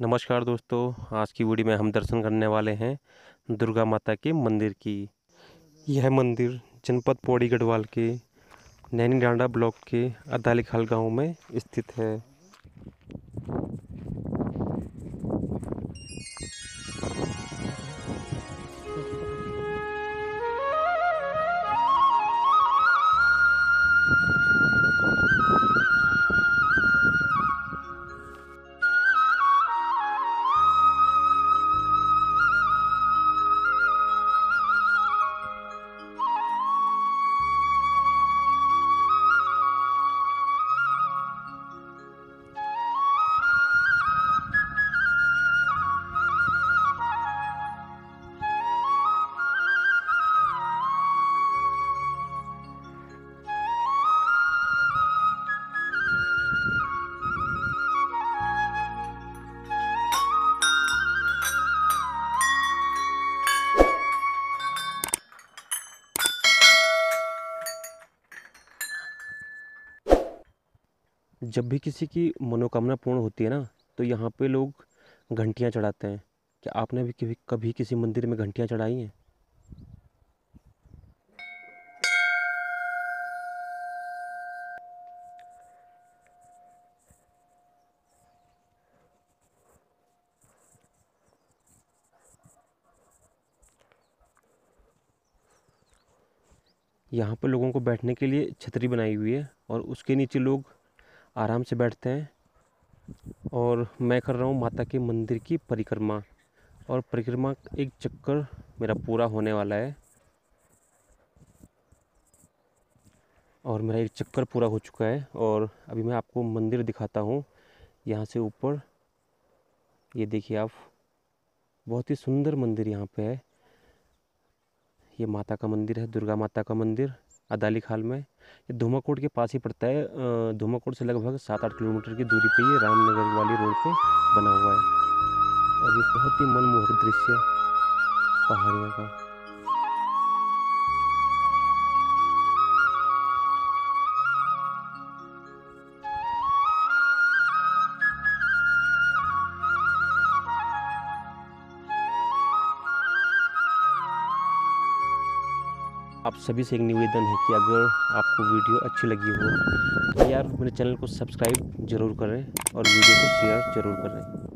नमस्कार दोस्तों, आज की वीडियो में हम दर्शन करने वाले हैं दुर्गा माता के मंदिर की। यह मंदिर जनपद पौड़ी गढ़वाल के नैनी डांडा ब्लॉक के अदालिखाल गाँव में स्थित है। जब भी किसी की मनोकामना पूर्ण होती है ना तो यहाँ पे लोग घंटियाँ चढ़ाते हैं। क्या आपने भी कभी कभी किसी मंदिर में घंटियाँ चढ़ाई हैं? यहाँ पर लोगों को बैठने के लिए छतरी बनाई हुई है और उसके नीचे लोग आराम से बैठते हैं। और मैं कर रहा हूँ माता के मंदिर की परिक्रमा। और परिक्रमा एक चक्कर मेरा पूरा होने वाला है। और मेरा एक चक्कर पूरा हो चुका है। और अभी मैं आपको मंदिर दिखाता हूँ। यहाँ से ऊपर, ये देखिए आप, बहुत ही सुंदर मंदिर यहाँ पे है। ये माता का मंदिर है, दुर्गा माता का मंदिर अदाली खाल में। ये धूमाकोट के पास ही पड़ता है। धूमाकोट से लगभग सात आठ किलोमीटर की दूरी पे ये रामनगर वाली रोड पे बना हुआ है। और ये बहुत ही मनमोहक दृश्य पहाड़ियों का। आप सभी से एक निवेदन है कि अगर आपको वीडियो अच्छी लगी हो तो यार मेरे चैनल को सब्सक्राइब ज़रूर करें और वीडियो को शेयर ज़रूर करें।